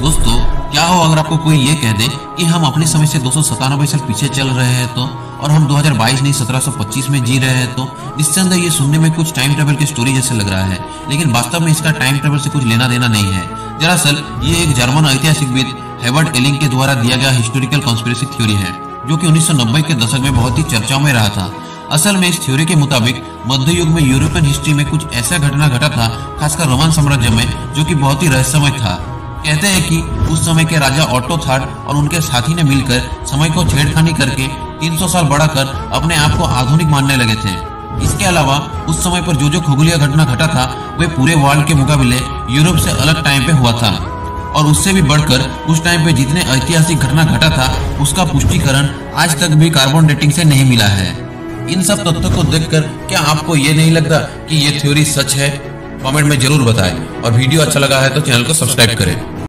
दोस्तों, क्या हो अगर आपको कोई ये कह दे कि हम अपने समय से दो सौ सतानबे साल पीछे चल रहे हैं तो और हम 2022 नहीं 1725 में जी रहे हैं तो निस्संदेह ये सुनने में कुछ टाइम ट्रेवल की स्टोरी जैसे लग रहा है, लेकिन वास्तव में इसका टाइम ट्रेवल से कुछ लेना देना नहीं है। दरअसल, ये एक जर्मन ऐतिहासिकविद हेवर्ड एलिंग के द्वारा दिया गया हिस्टोरिकल कॉन्स्पिरेसी थ्योरी है, जो कि 1990 के दशक में बहुत ही चर्चाओं में रहा था। असल में इस थ्योरी के मुताबिक मध्य युग में यूरोपियन हिस्ट्री में कुछ ऐसा घटना घटा था, खासकर रोमन साम्राज्य में, जो कि बहुत ही रहस्यमय था। कहते हैं कि उस समय के राजा ऑटो थर्ड और उनके साथी ने मिलकर समय को छेड़खानी करके 300 साल बढ़ाकर अपने आप को आधुनिक मानने लगे थे। इसके अलावा उस समय पर जो जो खगोलीय घटना घटा था, वे पूरे वर्ल्ड के मुकाबले यूरोप से अलग टाइम पे हुआ था। और उससे भी बढ़कर उस टाइम पे जितने ऐतिहासिक घटना घटा था, उसका पुष्टिकरण आज तक भी कार्बन डेटिंग से नहीं मिला है। इन सब तथ्यों को देखकर क्या आपको ये नहीं लगता कि ये थ्योरी सच है? कमेंट में ज़रूर बताएँ। और वीडियो अच्छा लगा है तो चैनल को सब्सक्राइब करें।